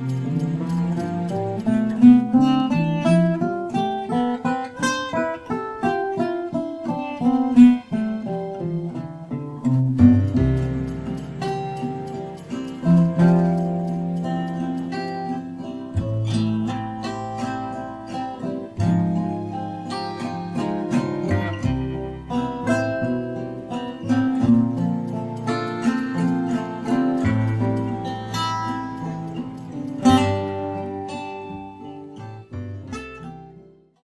mm you.